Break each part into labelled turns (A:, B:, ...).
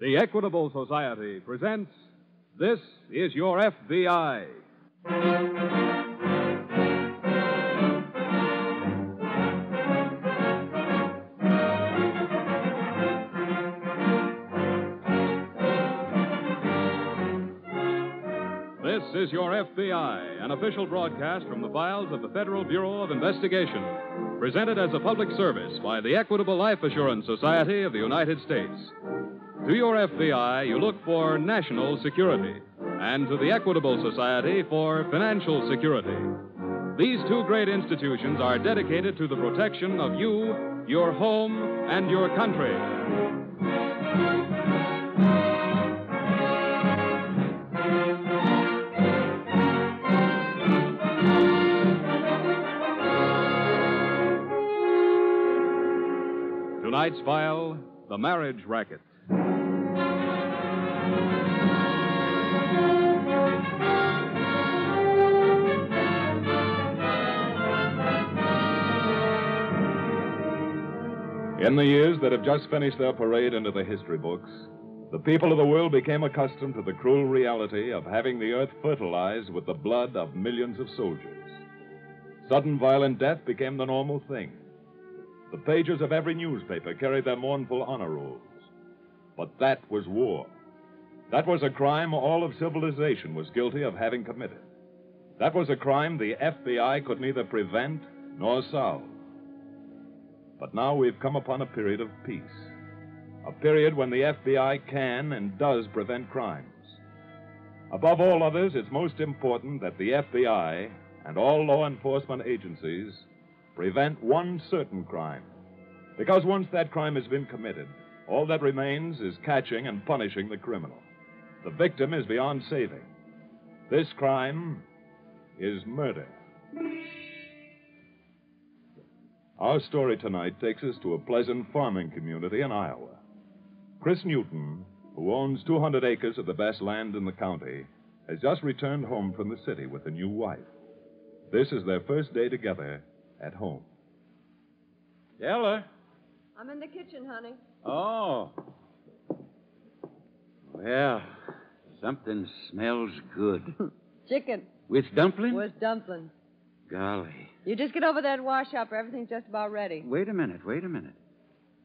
A: The Equitable Society presents This is Your FBI. This is Your FBI, an official broadcast from the files of the Federal Bureau of Investigation, presented as a public service by the Equitable Life Assurance Society of the United States. To your FBI, you look for national security, and to the Equitable Society for financial security. These two great institutions are dedicated to the protection of you, your home, and your country. Tonight's file The Marriage Racket.
B: In the years that have just finished their parade into the history books, the people of the world became accustomed to the cruel reality of having the earth fertilized with the blood of millions of soldiers. Sudden violent death became the normal thing. The pages of every newspaper carried their mournful honor rolls. But that was war. That was a crime all of civilization was guilty of having committed. That was a crime the FBI could neither prevent nor solve. But now we've come upon a period of peace. A period when the FBI can and does prevent crimes. Above all others, it's most important that the FBI and all law enforcement agencies prevent one certain crime. Because once that crime has been committed, all that remains is catching and punishing the criminal. The victim is beyond saving. This crime is murder. Our story tonight takes us to a pleasant farming community in Iowa. Chris Newton, who owns 200 acres of the best land in the county, has just returned home from the city with a new wife. This is their first day together at home.
C: Della?
D: I'm in the kitchen, honey.
C: Oh. Well, something smells good.
D: Chicken
C: With dumpling?
D: with dumplings.
C: Golly.
D: You just get over there and wash up. Or everything's just about ready.
C: Wait a minute, wait a minute.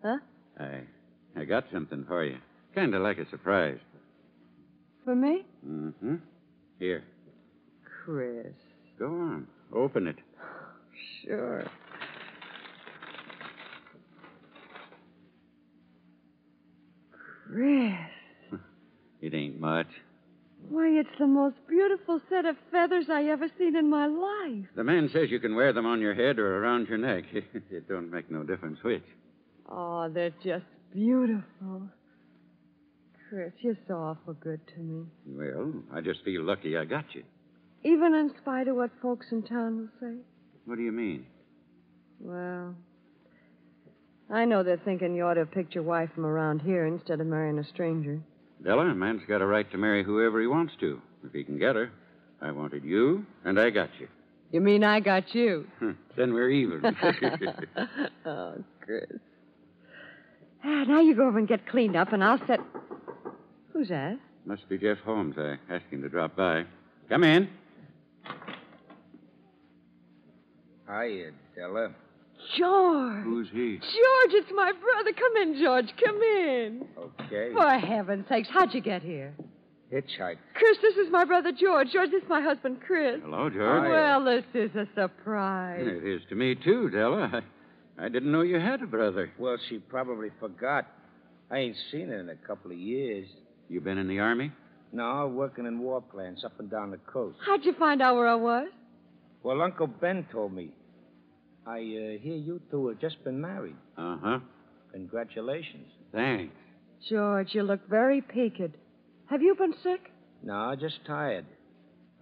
D: Huh?
C: I I got something for you. Kind of like a surprise.
D: For me?
C: Mm-hmm. Here.
D: Chris.
C: Go on. Open it.
D: Sure. Chris.
C: It ain't much.
D: Why, it's the most beautiful set of feathers I ever seen in my life.
C: The man says you can wear them on your head or around your neck. it don't make no difference which.
D: Oh, they're just beautiful. Chris, you're so awful good to me.
C: Well, I just feel lucky I got you.
D: Even in spite of what folks in town will say.
C: What do you mean?
D: Well, I know they're thinking you ought to have picked your wife from around here instead of marrying a stranger.
C: Della, a man's got a right to marry whoever he wants to, if he can get her. I wanted you, and I got you.
D: You mean I got you?
C: then we're even.
D: oh, Chris. Ah, now you go over and get cleaned up, and I'll set. Who's that?
C: Must be Jeff Holmes. I asked him to drop by. Come in.
E: Hiya, Della.
D: George.
C: Who's he?
D: George, it's my brother. Come in, George. Come in.
E: Okay.
D: For heaven's sakes, how'd you get here?
E: Hitchhike.
D: Chris, this is my brother George. George, this is my husband Chris.
C: Hello, George.
E: Hi.
D: Well, this is a surprise.
C: It is to me, too, Della. I, I didn't know you had a brother.
E: Well, she probably forgot. I ain't seen her in a couple of years.
C: You been in the Army?
E: No, working in war plants up and down the coast.
D: How'd you find out where I was?
E: Well, Uncle Ben told me. I uh, hear you two have just been married.
C: Uh huh.
E: Congratulations.
C: Thanks.
D: George, you look very peaked. Have you been sick?
E: No, just tired.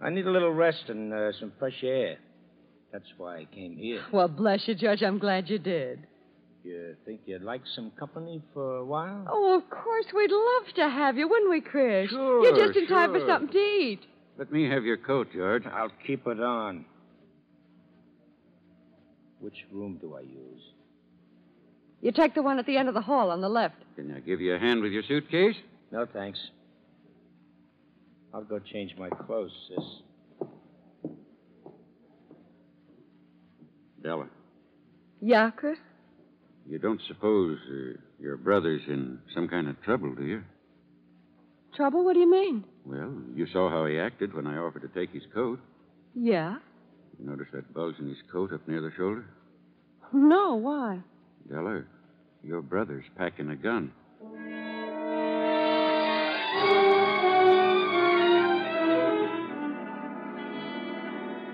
E: I need a little rest and uh, some fresh air. That's why I came here.
D: Well, bless you, George. I'm glad you did.
E: You think you'd like some company for a while?
D: Oh, of course. We'd love to have you, wouldn't we, Chris?
C: Sure,
D: You're just in time for something to eat.
C: Let me have your coat, George.
E: I'll keep it on. Which room do I use?
D: You take the one at the end of the hall on the left.
C: Can I give you a hand with your suitcase?
E: No, thanks. I'll go change my clothes, sis.
C: Della,
D: Yeah, Chris?
C: you don't suppose uh, your brother's in some kind of trouble, do you?
D: Trouble? What do you mean?
C: Well, you saw how he acted when I offered to take his coat.
D: Yeah.
C: You notice that bulge in his coat up near the shoulder?
D: No, why?
C: Della, your brother's packing a gun.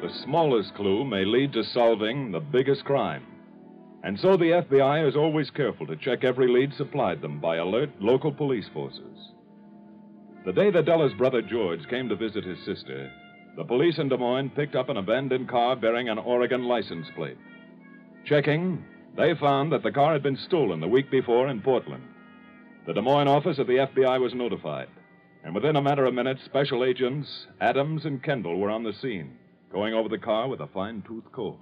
B: The smallest clue may lead to solving the biggest crime. And so the FBI is always careful to check every lead supplied them by alert local police forces. The day that Della's brother George came to visit his sister, the police in Des Moines picked up an abandoned car bearing an Oregon license plate. Checking, they found that the car had been stolen the week before in Portland. The Des Moines office of the FBI was notified, and within a matter of minutes, special agents Adams and Kendall were on the scene, going over the car with a fine tooth comb.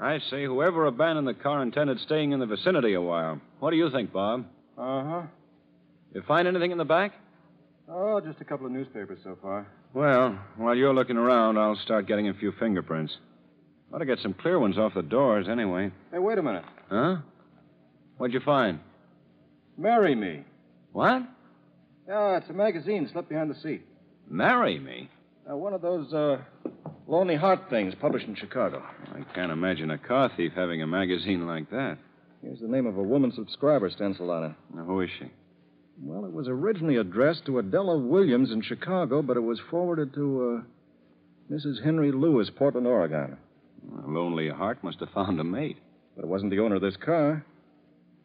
F: I say, whoever abandoned the car intended staying in the vicinity a while. What do you think, Bob?
G: Uh huh.
F: You find anything in the back?
G: Oh, just a couple of newspapers so far.
F: Well, while you're looking around, I'll start getting a few fingerprints. Ought to get some clear ones off the doors, anyway.
G: Hey, wait a minute.
F: Huh? What'd you find?
G: Marry me.
F: What?
G: Yeah, it's a magazine slipped behind the seat.
F: Marry me?
G: Uh, one of those uh, Lonely Heart things published in Chicago.
F: I can't imagine a car thief having a magazine like that.
G: Here's the name of a woman subscriber stenciled on it.
F: Now, who is she?
G: Well, it was originally addressed to Adela Williams in Chicago, but it was forwarded to uh, Mrs. Henry Lewis, Portland, Oregon.
F: A lonely heart must have found a mate.
G: But it wasn't the owner of this car.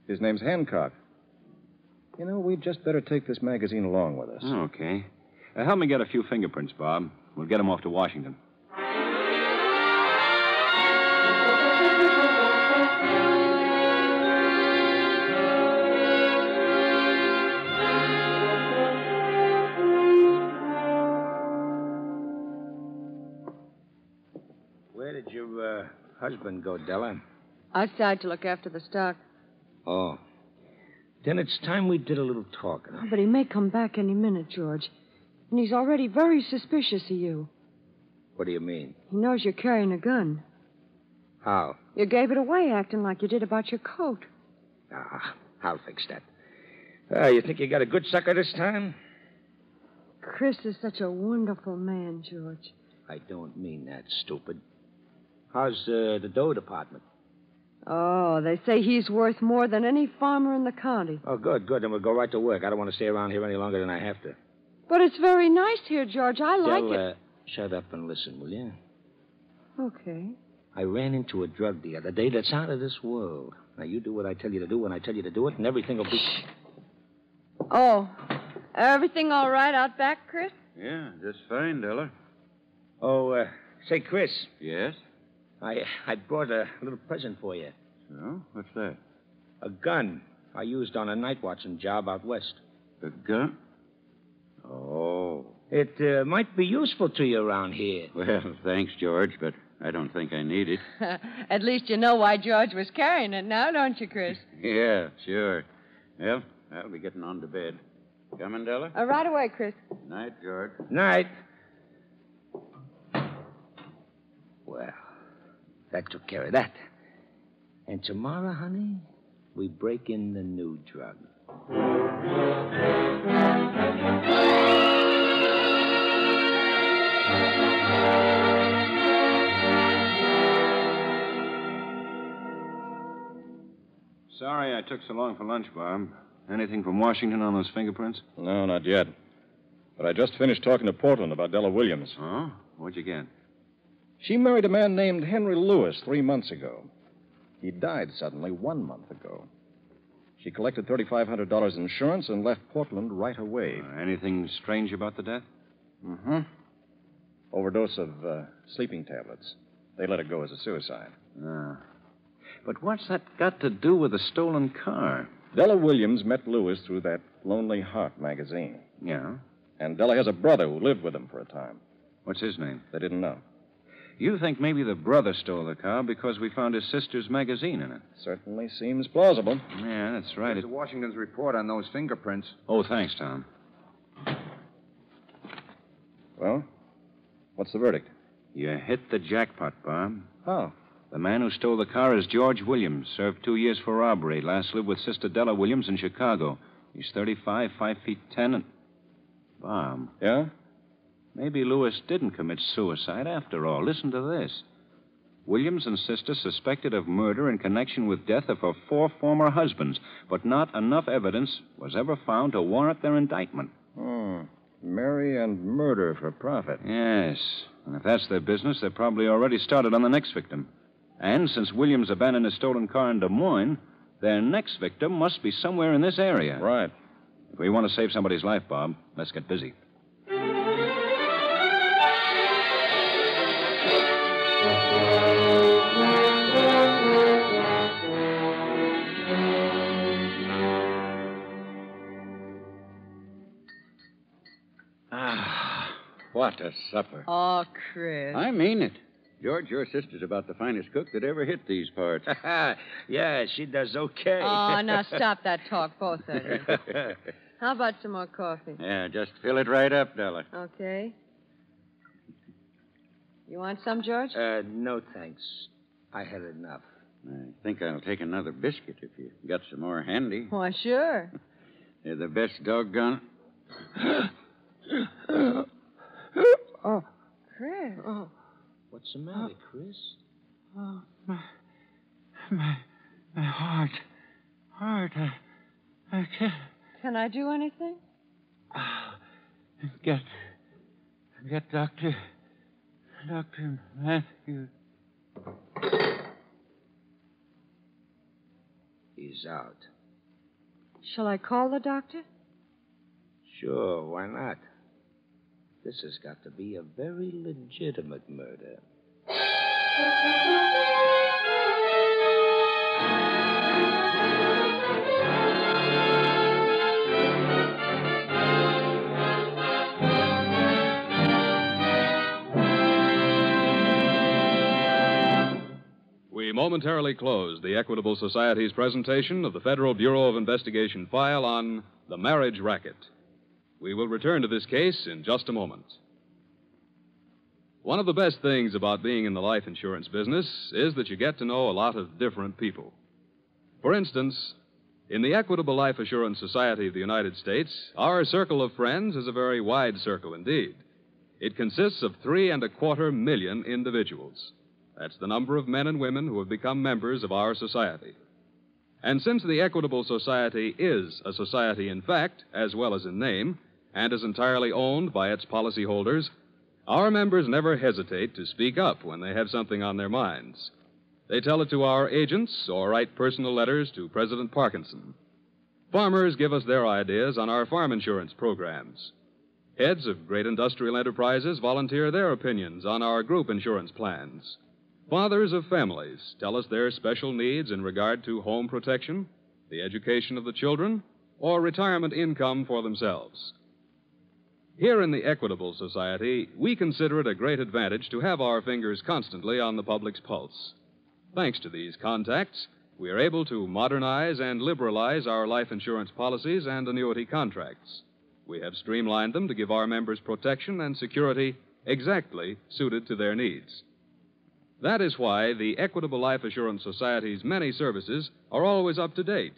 G: His name's Hancock. You know, we'd just better take this magazine along with us.
F: Okay. Uh, help me get a few fingerprints, Bob. We'll get them off to Washington.
E: Where did your uh, husband go, Della?
D: Outside to look after the stock.
E: Oh. Then it's time we did a little talking.
D: Oh, but he may come back any minute, George. And he's already very suspicious of you.
E: What do you mean?
D: He knows you're carrying a gun.
E: How?
D: You gave it away acting like you did about your coat.
E: Ah, I'll fix that. Uh, you think you got a good sucker this time?
D: Chris is such a wonderful man, George.
E: I don't mean that, stupid. How's uh, the dough department?
D: Oh, they say he's worth more than any farmer in the county.
E: Oh, good, good. Then we'll go right to work. I don't want to stay around here any longer than I have to.
D: But it's very nice here, George. I like
E: Del,
D: it.
E: uh, shut up and listen, will you?
D: Okay.
E: I ran into a drug dealer the other day that's out of this world. Now, you do what I tell you to do when I tell you to do it, and everything will be.
D: Oh, everything all right out back, Chris?
C: Yeah, just fine, Della.
E: Oh, uh, say, Chris,
C: Yes?
E: I I brought a little present for you.
C: So, what's that?
E: A gun I used on a night watching job out west.
C: A gun? Oh.
E: It uh, might be useful to you around here.
C: Well, thanks, George, but I don't think I need it.
D: At least you know why George was carrying it now, don't you, Chris?
C: Yeah, sure. Well, I'll be getting on to bed. Coming, Della?
D: Uh, right away, Chris.
C: Night, George.
E: Night. Well, that took care of that. And tomorrow, honey, we break in the new drug.
F: Sorry I took so long for lunch, Bob. Anything from Washington on those fingerprints?
G: No, not yet. But I just finished talking to Portland about Della Williams.
F: Oh? What'd you get?
G: She married a man named Henry Lewis three months ago. He died suddenly one month ago. She collected $3,500 insurance and left Portland right away.
F: Uh, anything strange about the death?
G: Mm-hmm. Overdose of uh, sleeping tablets. They let her go as a suicide.
F: Ah. But what's that got to do with the stolen car?
G: Della Williams met Lewis through that Lonely Heart magazine.
F: Yeah?
G: And Della has a brother who lived with him for a time.
F: What's his name?
G: They didn't know.
F: You think maybe the brother stole the car because we found his sister's magazine in it.
G: Certainly seems plausible.
F: Yeah, that's right.
H: There's
F: It...
H: Washington's report on those fingerprints.
F: Oh, thanks, Tom.
G: Well, what's the verdict?
F: You hit the jackpot, Bob.
G: How?
F: The man who stole the car is George Williams. Served two years for robbery. Last lived with Sister Della Williams in Chicago. He's 35, 5 feet 10, and. Bob,
G: Yeah?
F: Maybe Lewis didn't commit suicide after all. Listen to this. Williams and sister suspected of murder in connection with death of her four former husbands, but not enough evidence was ever found to warrant their indictment.
G: Hmm. Marry and murder for profit.
F: Yes. And if that's their business, they've probably already started on the next victim. And since Williams abandoned his stolen car in Des Moines, their next victim must be somewhere in this area.
G: Right.
F: If we want to save somebody's life, Bob, let's get busy.
C: What a supper.
D: Oh, Chris.
C: I mean it. George, your sister's about the finest cook that ever hit these parts.
E: yeah, she does okay.
D: Oh, now stop that talk, both of you. How about some more coffee?
C: yeah, just fill it right up, Della.
D: Okay. You want some, George?
E: Uh, no, thanks. I had enough.
C: I think I'll take another biscuit if you got some more handy.
D: Why, sure.
C: They're the best doggone.
D: Oh, Chris. Oh.
E: What's the matter, oh. Chris?
C: Oh, my, my, my heart, heart. I, I can't
D: Can I do anything?
C: Ah, get, get Doctor, Doctor Matthews.
E: He's out.
D: Shall I call the doctor?
E: Sure, why not? This has got to be a very legitimate murder.
A: We momentarily close the Equitable Society's presentation of the Federal Bureau of Investigation file on the marriage racket. We will return to this case in just a moment. One of the best things about being in the life insurance business is that you get to know a lot of different people. For instance, in the Equitable Life Assurance Society of the United States, our circle of friends is a very wide circle indeed. It consists of three and a quarter million individuals. That's the number of men and women who have become members of our society. And since the Equitable Society is a society in fact, as well as in name, and is entirely owned by its policyholders, our members never hesitate to speak up when they have something on their minds. They tell it to our agents or write personal letters to President Parkinson. Farmers give us their ideas on our farm insurance programs. Heads of great industrial enterprises volunteer their opinions on our group insurance plans. Fathers of families tell us their special needs in regard to home protection, the education of the children, or retirement income for themselves. Here in the Equitable Society, we consider it a great advantage to have our fingers constantly on the public's pulse. Thanks to these contacts, we are able to modernize and liberalize our life insurance policies and annuity contracts. We have streamlined them to give our members protection and security exactly suited to their needs. That is why the Equitable Life Assurance Society's many services are always up to date,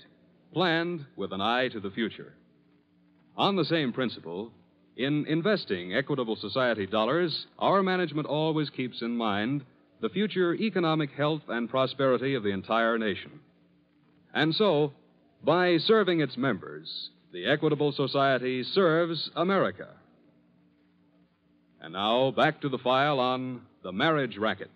A: planned with an eye to the future. On the same principle, in investing Equitable Society dollars, our management always keeps in mind the future economic health and prosperity of the entire nation. And so, by serving its members, the Equitable Society serves America. And now, back to the file on the marriage racket.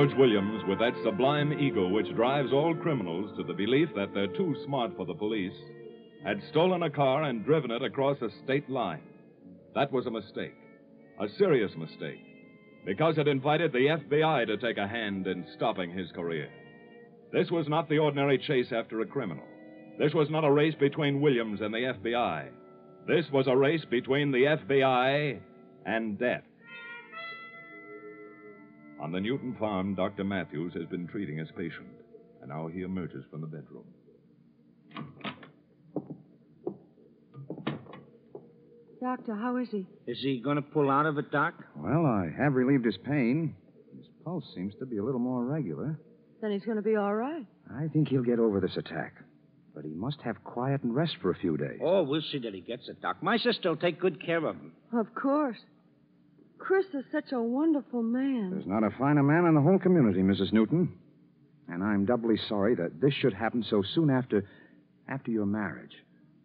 B: George Williams, with that sublime ego which drives all criminals to the belief that they're too smart for the police, had stolen a car and driven it across a state line. That was a mistake, a serious mistake. because it invited the FBI to take a hand in stopping his career. This was not the ordinary chase after a criminal. This was not a race between Williams and the FBI. This was a race between the FBI and death. On the Newton farm, Dr. Matthews has been treating his patient, and now he emerges from the bedroom.
D: Doctor, how is he?
E: Is he going to pull out of it, Doc?
H: Well, I have relieved his pain. His pulse seems to be a little more regular.
D: Then he's going to be all right.
H: I think he'll get over this attack. But he must have quiet and rest for a few days.
E: Oh, we'll see that he gets it, Doc. My sister will take good care of him.
D: Of course. Chris is such a wonderful man.
H: There's not a finer man in the whole community, Mrs. Newton. And I'm doubly sorry that this should happen so soon after after your marriage.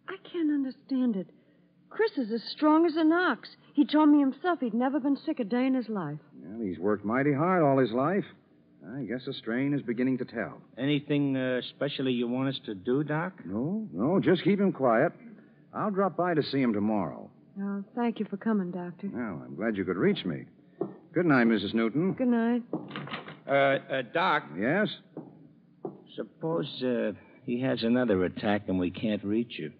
D: I can't understand it. Chris is as strong as an ox. He told me himself he'd never been sick a day in his life.
H: Well, he's worked mighty hard all his life. I guess the strain is beginning to tell.
E: Anything uh, specially you want us to do, Doc?
H: No, no, just keep him quiet. I'll drop by to see him tomorrow.
D: Oh, thank you for coming, Doctor.
H: Well, I'm glad you could reach me. Good night, Mrs. Newton.
D: Good night.
E: Uh, uh, Doc,
H: Yes?
E: suppose uh, he has another attack and we can't reach you.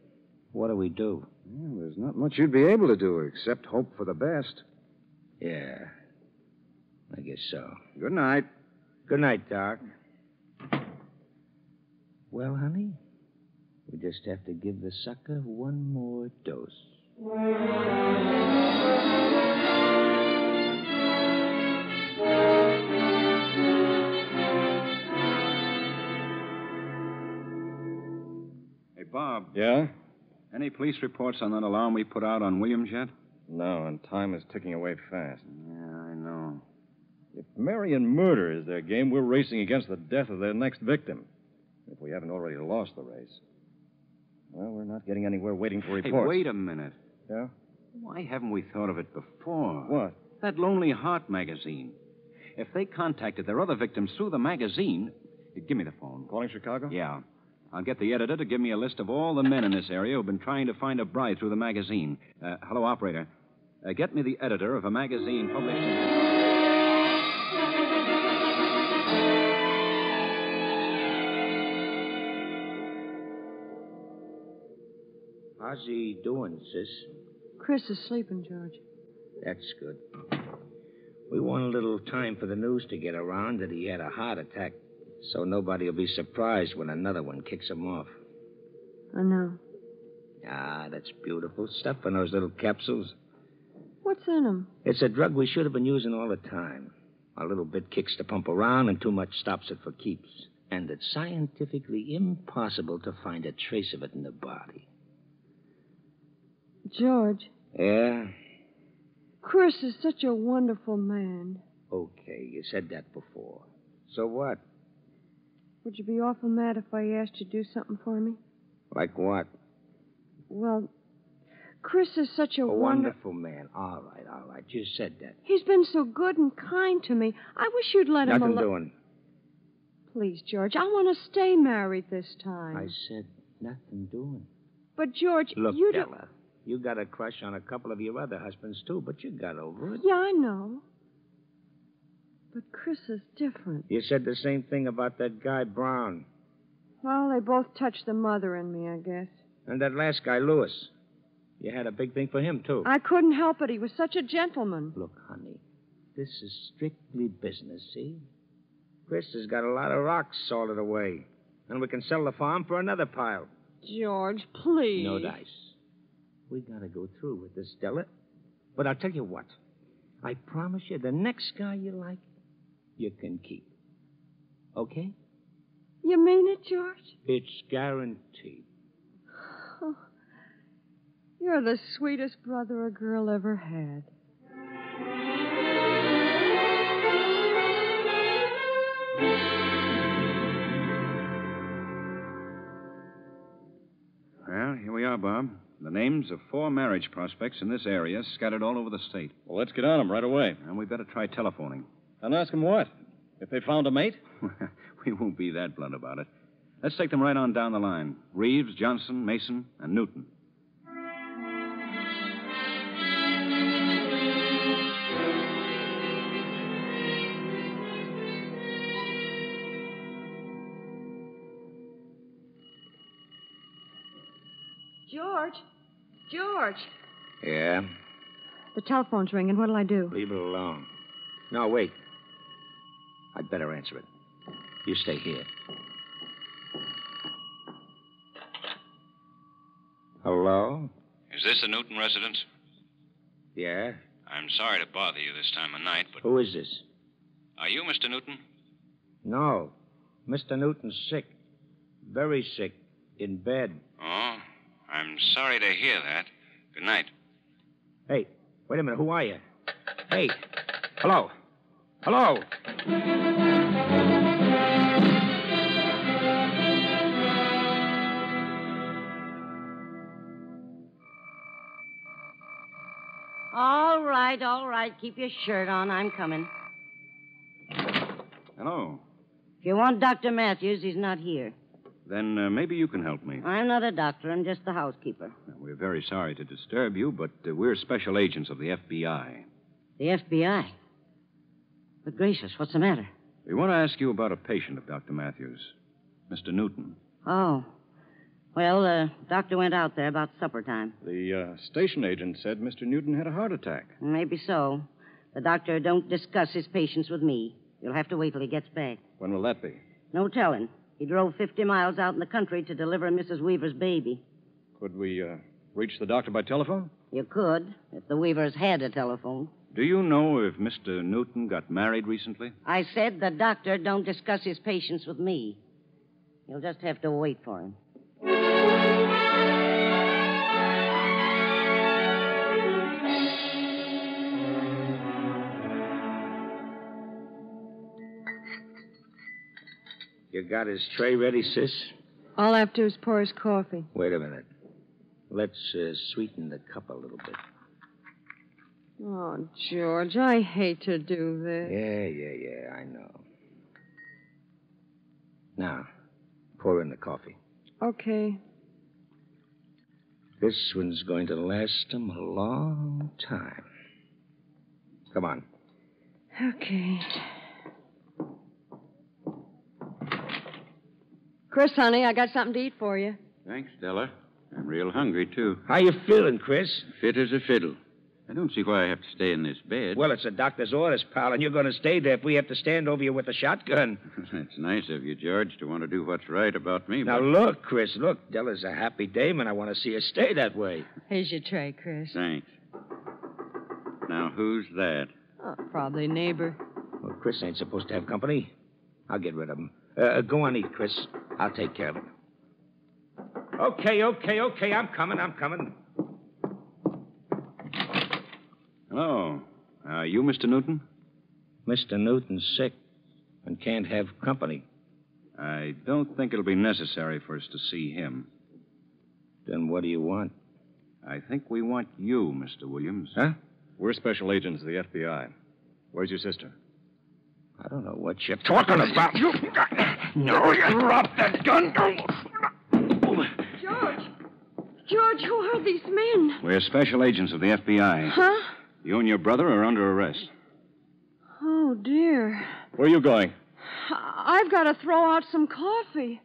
E: What do we do?
H: Well, there's not much you'd be able to do except hope for the best.
E: Yeah, I guess so.
H: Good night.
E: Good night, Doc. Well, honey, we just have to give the sucker one more dose.
F: Hey, Bob,
G: Yeah?
F: any police reports on that alarm we put out on Williams yet?
G: No, and time is ticking away fast.
F: Yeah, I know.
G: If marry and murder is their game, we're racing against the death of their next victim. If we haven't already lost the race. Well, we're not getting anywhere waiting for reports.
F: Hey, wait a minute.
G: Yeah?
F: Why haven't we thought of it before?
G: What?
F: That Lonely Heart magazine. If they contacted their other victims through the magazine. Give me the phone.
G: Calling Chicago?
F: Yeah. I'll get the editor to give me a list of all the men in this area who've been trying to find a bride through the magazine. Uh, hello, operator. Uh, get me the editor of a magazine published in.
E: How's he doing, sis?
D: Chris is sleeping, George.
E: That's good. We want a little time for the news to get around that he had a heart attack, so nobody will be surprised when another one kicks him off.
D: I know.
E: Ah, that's beautiful stuff in those little capsules.
D: What's in him?
E: It's a drug we should have been using all the time. A little bit kicks the pump around, and too much stops it for keeps. And it's scientifically impossible to find a trace of it in the body.
D: George,
E: Yeah?
D: Chris is such a wonderful man.
E: Okay, you said that before. So what?
D: Would you be awful mad if I asked you to do something for me?
E: Like what?
D: Well, Chris is such a,
E: A
D: wonder-
E: wonderful man. All right, all right. You said that.
D: He's been so good and kind to me. I wish you'd let him
E: Nothing
D: alone.
E: doing.
D: Please, George, I want to stay married this time.
E: I said nothing doing.
D: But George,
E: Look,
D: you don't.
E: You got a crush on a couple of your other husbands, too, but you got over it.
D: Yeah, I know. But Chris is different.
E: You said the same thing about that guy, Brown.
D: Well, they both touched the mother in me, I guess.
E: And that last guy, Lewis. You had a big thing for him, too.
D: I couldn't help it. He was such a gentleman.
E: Look, honey, this is strictly business, see? Chris has got a lot of rocks salted away. And we can sell the farm for another pile.
D: George, please.
E: No dice. We gotta go through with this, Della. But I'll tell you what. I promise you, the next guy you like, you can keep. Okay?
D: You mean it, George?
E: It's guaranteed.
D: Oh, you're the sweetest brother a girl ever had.
F: are, Bob. The names of four marriage prospects in this area scattered all over the state.
G: Well, let's get on them right away.
F: And we better try telephoning.
G: And ask them what? If they found a mate?
F: we won't be that blunt about it. Let's take them right on down the line Reeves, Johnson, Mason, and Newton.
D: George.
E: Yeah?
D: The telephone's ringing. What'll I do?
E: Leave it alone. No, wait. I'd better answer it. You stay here. Hello?
F: Is this the Newton residence?
E: Yeah?
F: I'm sorry to bother you this time of night, but
E: Who is this?
F: are you Mr. Newton?
E: No. Mr. Newton's sick. Very sick. In bed.
F: Oh, I'm sorry to hear that. Good night.
E: Hey, wait a minute. Who are you? Hey. Hello. Hello.
I: All right, all right. Keep your shirt on. I'm coming.
F: Hello.
I: If you want Dr. Matthews, he's not here.
F: Then uh, maybe you can help me.
I: I'm not a doctor. I'm just the housekeeper.
F: Now, we're very sorry to disturb you, but uh, we're special agents of the FBI.
I: The FBI. But gracious, what's the matter?
F: We want to ask you about a patient of Dr. Matthews, Mr. Newton.
I: Oh. Well, the doctor went out there about supper time.
G: The uh, station agent said Mr. Newton had a heart attack.
I: Maybe so. The doctor don't discuss his patients with me. You'll have to wait till he gets back.
G: When will that be?
I: No telling. He drove 50 miles out in the country to deliver Mrs. Weaver's baby.
G: Could we uh, reach the doctor by telephone?
I: You could, if the Weavers had a telephone.
F: Do you know if Mr. Newton got married recently?
I: I said the doctor don't discuss his patients with me. You'll just have to wait for him.
E: You got his tray ready, sis?
D: All I have to do is pour his coffee.
E: Wait a minute. Let's uh, sweeten the cup a little bit.
D: Oh, George, I hate to do this.
E: Yeah, yeah, yeah, I know. Now, pour in the coffee.
D: Okay.
E: This one's going to last him a long time. Come on.
D: Okay. Chris, honey, I got something to eat for you.
C: Thanks, Della. I'm real hungry, too.
E: How you feeling, Chris?
C: Fit as a fiddle. I don't see why I have to stay in this bed.
E: Well, it's a doctor's orders, pal, and you're going to stay there if we have to stand over you with a shotgun.
C: it's nice of you, George, to want to do what's right about me.
E: Now,
C: but...
E: look, Chris, look. Della's a happy dame, and I want to see her stay that way.
D: Here's your tray, Chris.
C: Thanks. Now, who's that?
D: Oh, probably a neighbor.
E: Well, Chris ain't supposed to have company. I'll get rid of him. Uh, go on, eat, Chris. I'll take care of him. Okay, okay, okay. I'm coming. I'm coming.
F: Hello. Are you Mr. Newton?
E: Mr. Newton's sick and can't have company.
F: I don't think it'll be necessary for us to see him.
E: Then what do you want?
F: I think we want you, Mr. Williams.
E: Huh?
G: We're special agents of the FBI. Where's your sister?
E: I don't know what you're talking about. You... No, you... No, drop that gun.
D: George! George, who are these men?
F: We're special agents of the FBI.
D: Huh?
F: You and your brother are under arrest.
D: Oh, dear.
G: Where are you going?
D: I've got to throw out some coffee.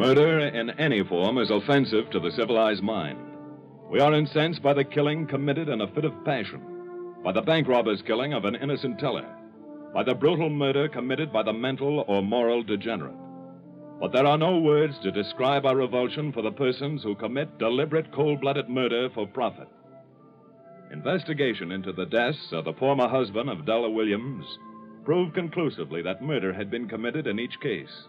B: Murder in any form is offensive to the civilized mind. We are incensed by the killing committed in a fit of passion, by the bank robber's killing of an innocent teller, by the brutal murder committed by the mental or moral degenerate. But there are no words to describe our revulsion for the persons who commit deliberate cold blooded murder for profit. Investigation into the deaths of the former husband of Della Williams proved conclusively that murder had been committed in each case.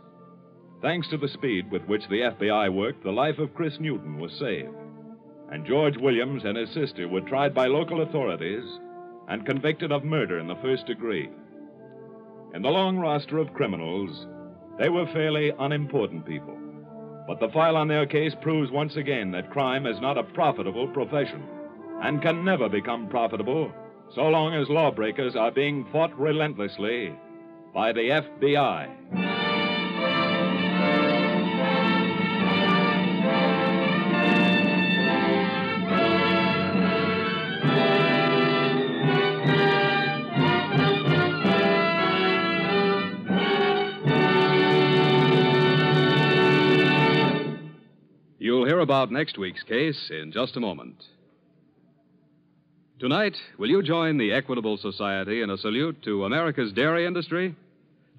B: Thanks to the speed with which the FBI worked, the life of Chris Newton was saved. And George Williams and his sister were tried by local authorities and convicted of murder in the first degree. In the long roster of criminals, they were fairly unimportant people. But the file on their case proves once again that crime is not a profitable profession and can never become profitable so long as lawbreakers are being fought relentlessly by the FBI.
A: About next week's case in just a moment. Tonight, will you join the Equitable Society in a salute to America's dairy industry?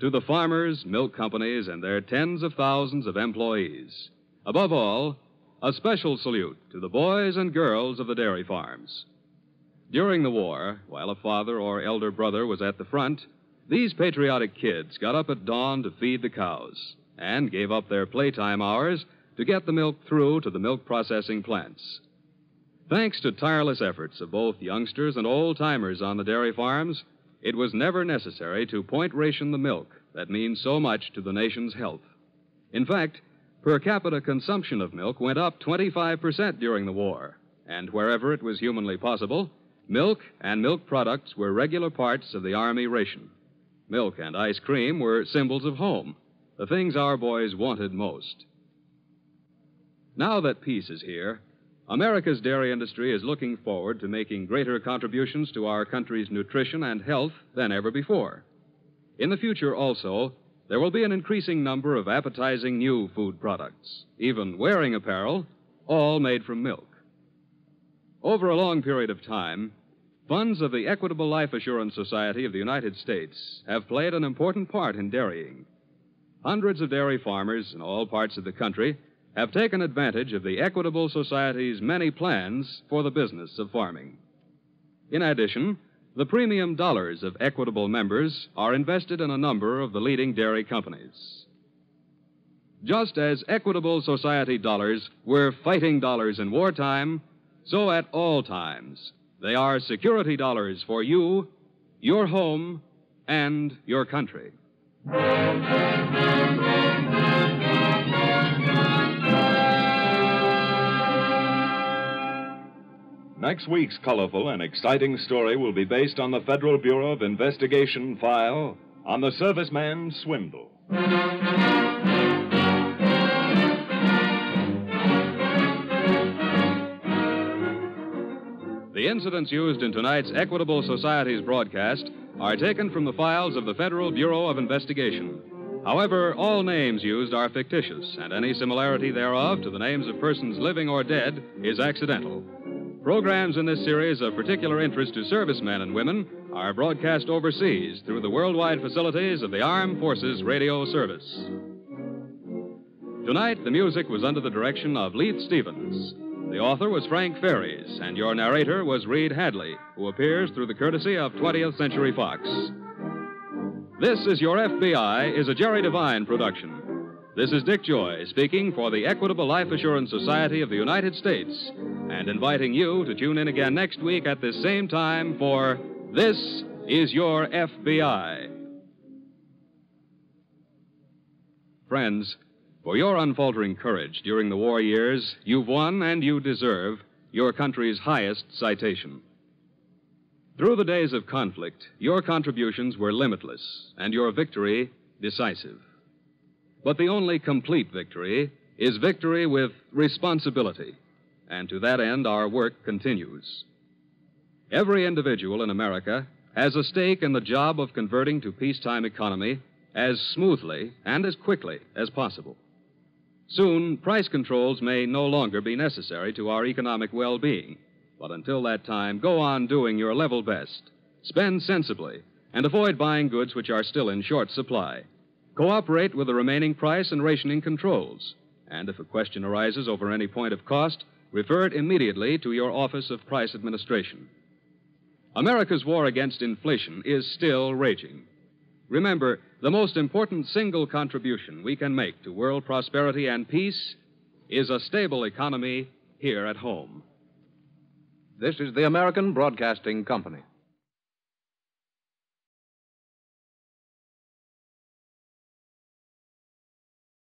A: To the farmers, milk companies, and their tens of thousands of employees. Above all, a special salute to the boys and girls of the dairy farms. During the war, while a father or elder brother was at the front, these patriotic kids got up at dawn to feed the cows and gave up their playtime hours to get the milk through to the milk processing plants. Thanks to tireless efforts of both youngsters and old timers on the dairy farms, it was never necessary to point ration the milk that means so much to the nation's health. In fact, per capita consumption of milk went up 25% during the war, and wherever it was humanly possible, milk and milk products were regular parts of the Army ration. Milk and ice cream were symbols of home, the things our boys wanted most. Now that peace is here, America's dairy industry is looking forward to making greater contributions to our country's nutrition and health than ever before. In the future, also, there will be an increasing number of appetizing new food products, even wearing apparel, all made from milk. Over a long period of time, funds of the Equitable Life Assurance Society of the United States have played an important part in dairying. Hundreds of dairy farmers in all parts of the country have taken advantage of the Equitable Society's many plans for the business of farming. In addition, the premium dollars of Equitable members are invested in a number of the leading dairy companies. Just as Equitable Society dollars were fighting dollars in wartime, so at all times they are security dollars for you, your home, and your country.
B: Next week's colorful and exciting story will be based on the Federal Bureau of Investigation file on the serviceman swindle.
A: The incidents used in tonight's Equitable Society's broadcast are taken from the files of the Federal Bureau of Investigation. However, all names used are fictitious, and any similarity thereof to the names of persons living or dead is accidental. Programs in this series of particular interest to servicemen and women are broadcast overseas through the worldwide facilities of the Armed Forces Radio Service. Tonight, the music was under the direction of Leith Stevens. The author was Frank Ferries, and your narrator was Reed Hadley, who appears through the courtesy of 20th Century Fox. This is Your FBI is a Jerry Devine production. This is Dick Joy speaking for the Equitable Life Assurance Society of the United States and inviting you to tune in again next week at this same time for This is Your FBI. Friends, for your unfaltering courage during the war years, you've won and you deserve your country's highest citation. Through the days of conflict, your contributions were limitless and your victory decisive. But the only complete victory is victory with responsibility, and to that end our work continues. Every individual in America has a stake in the job of converting to peacetime economy as smoothly and as quickly as possible. Soon, price controls may no longer be necessary to our economic well being. But until that time, go on doing your level best. Spend sensibly and avoid buying goods which are still in short supply. Cooperate with the remaining price and rationing controls. And if a question arises over any point of cost, refer it immediately to your Office of Price Administration. America's war against inflation is still raging. Remember, the most important single contribution we can make to world prosperity and peace is a stable economy here at home.
J: This is the American Broadcasting Company.